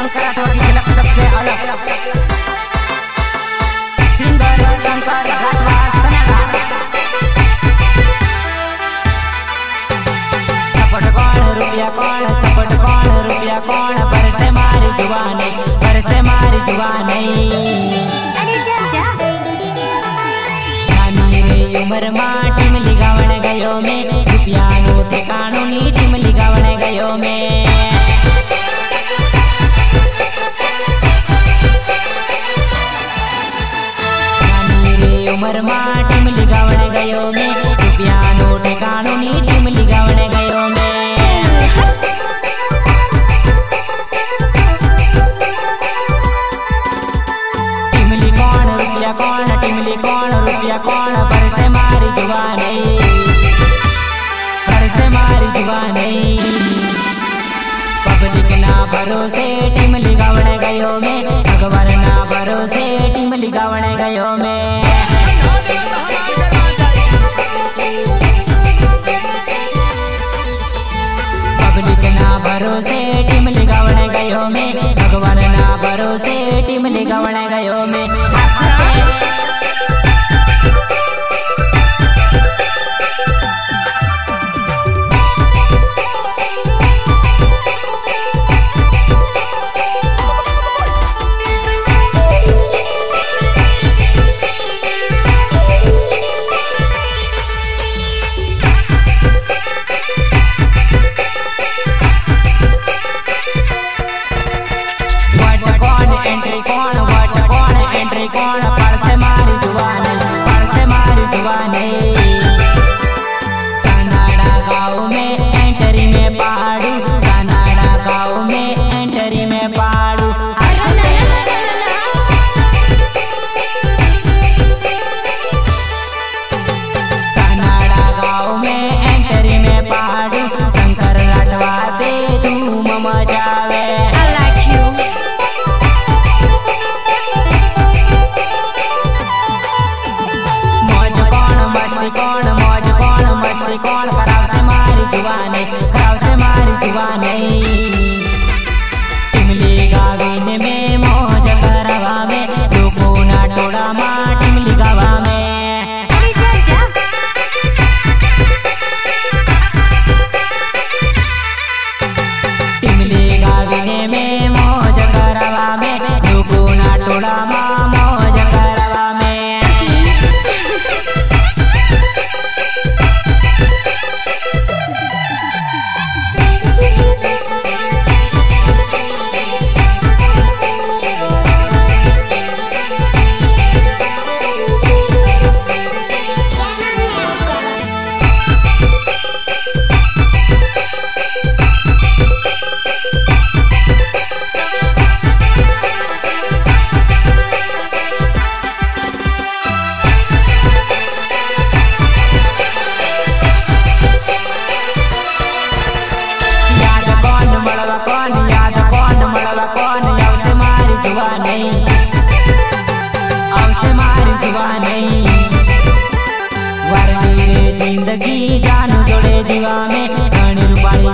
शंकर सबसे अलग कौन सपोर्ट कौन रुपया कौन पर से मार ज़ुबान पर से मार ज़ुबान उमर माँ टीम लिगावण गयो में रुपया नो ठिकाणो टीम लिगावण गयो में। નાની રે ઉંમરમાં ટીમલી ગાવણે ગયો મેં રૂપિયાનો ઠેકાણો ની ટીમલી ગાવણે ગયો મેં ટીમલી કોણ રૂપિયા કોણ ટીમલી કોણ રૂપિયા કોણ પરસે મારી જુવાની પરસે મારી જુવાની પબ્લિક ના ભરોસે ટીમલી ગાવણે ગયો મેં ભગવાન ના ભરોસે ટીમલી ગાવણે ગયો મેં ना भरोसे टीम लिगावणे गयो में। दीवा में घणी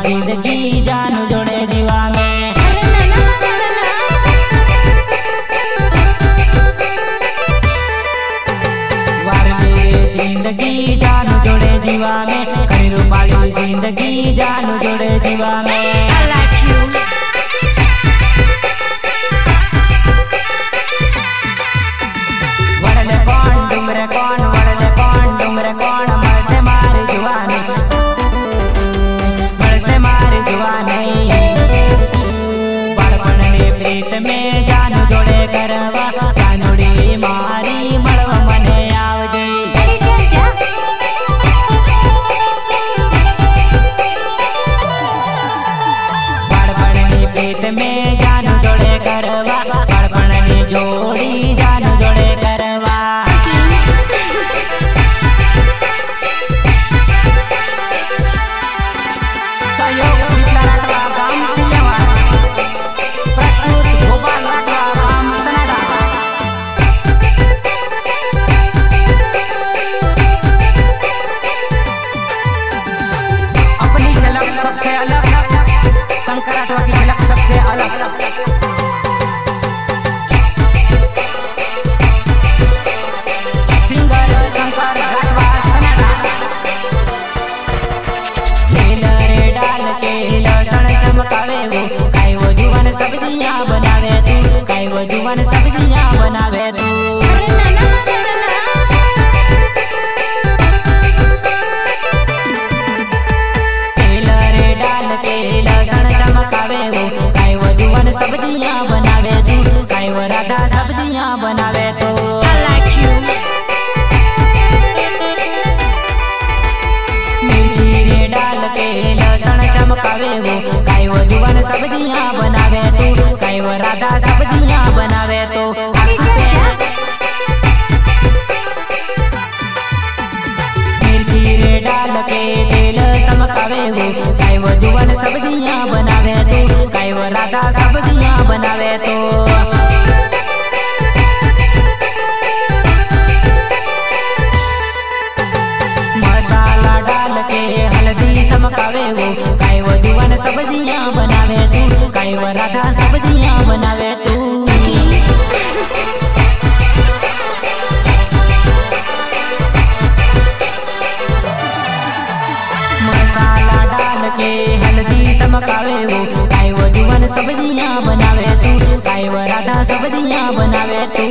ज़िंदगी जान जोड़े दीवा में ज़िंदगी जानू जोड़े दीवा में बड़पन ने प्रीत में जान जोड़े करवा जानोड़ी मारी मड़वा मने आव गई बड़पन ने प्रीत में जान जोड़े सबसे सब्ज़ियाँ बनावे तो। Like. डाल के लहसुन चमकावे वो। काई वो जुवन सब्ज़ियाँ बनावे तू। काई वो राधा सब्ज़ियाँ बनावे तो। मिर्ची डाल के तेल चमकावे वो। काई वो जुवन सब्ज़ियाँ बनावे तू। काई वो राधा सब्ज़ियाँ बनावे तो। वो सब्ज़ियाँ बनावे तू। मसाला डाल के हल्दी चमकावे वो। काई वो जुवन सब्ज़ियाँ बनावे तू। काई वो राधा सब्ज़ियाँ बनावे तू।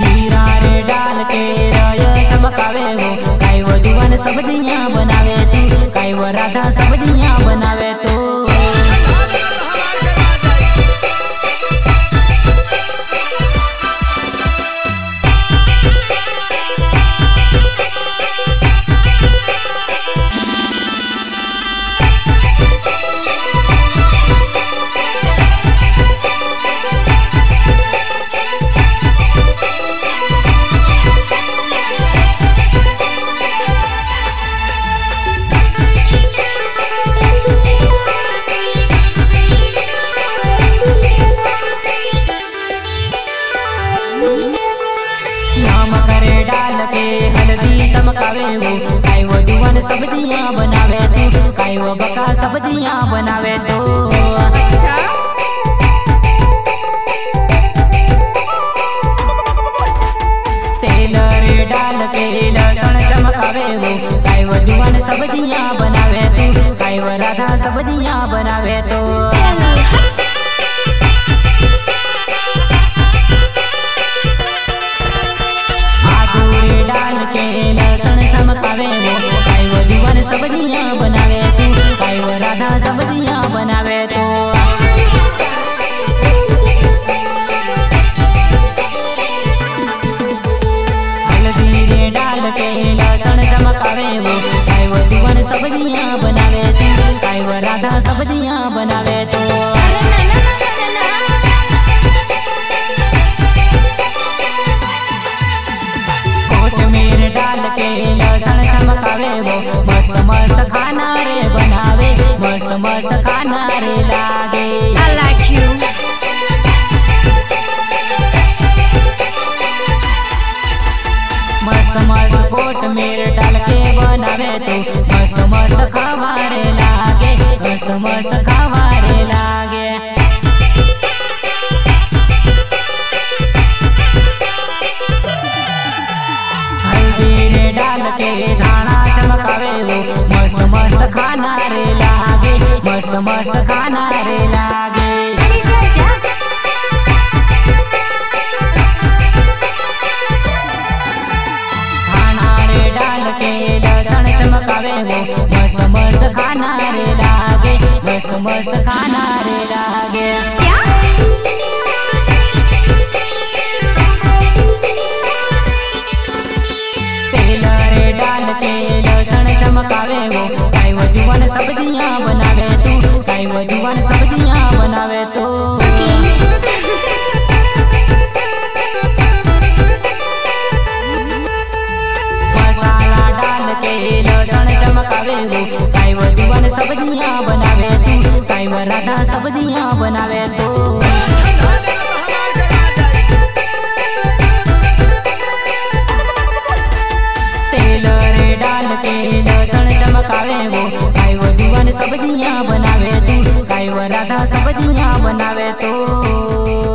जीरा रे डाल के रय चमकावे वो। काई वो जुवन सब्ज़ियाँ बनावे तू काई राधा सब्ज़ियाँ बनावे वो बका सब्ज़ियाँ बनावे तो तेल रे डाल के लहसुन चमकावे वो काई वो जुवन सब्ज़ियाँ बनावे तू काई वो रे के लहसुन चमकावे वो। काई वो जुवन सब्ज़ियाँ बनावे तू। काई वो राधा सब्ज़ियाँ बनावे तो। कोथमीर डाल के लहसुन चमकावे वो। मस्त मस्त खाना रे तू। मस्त मस्त लागे, मस्त मस्त लागे। हल्दी डाल के धाना चमकावे मस्त मस्त खाना रे लागे, मस्त मस्त वो मस्त मस्त खाना रे लागे। मस्त मस्त खाना रे लागे सब्ज़ियाँ बनावे तू। काई वो जुवन सब्ज़ियाँ बनावे तो। सब्ज़ियाँ बनावे तू काई राधा सब्ज़ियाँ बनावे तो। तेल रे डाल के लहसुन चमकावे वो काई वो जुवन सब्ज़ियाँ बनावे तू काई राधा सब्ज़ियाँ बनावे तो।